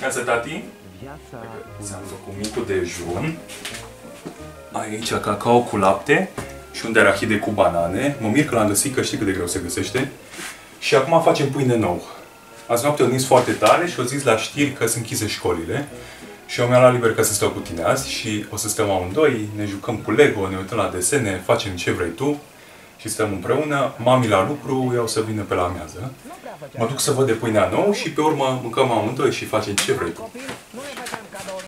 Neața, tati. Ți-am făcut micul dejun. Aici cacao cu lapte și un de arahide cu banane. Mă mir că l-am găsit, că știi cât de greu se găsește. Și acum facem pâine nou. Azi noapte au foarte tare și au zis la știri că sunt închise școlile. Și eu mi-am luat liber ca să stau cu tine azi și o să stăm amândoi, ne jucăm cu Lego, ne uităm la desene, facem ce vrei tu și stăm împreună. Mami la lucru, eu o să vină pe la amiază. Mă duc să văd de pâinea nou și pe urmă mâncăm amândoi și facem ce vrei tu.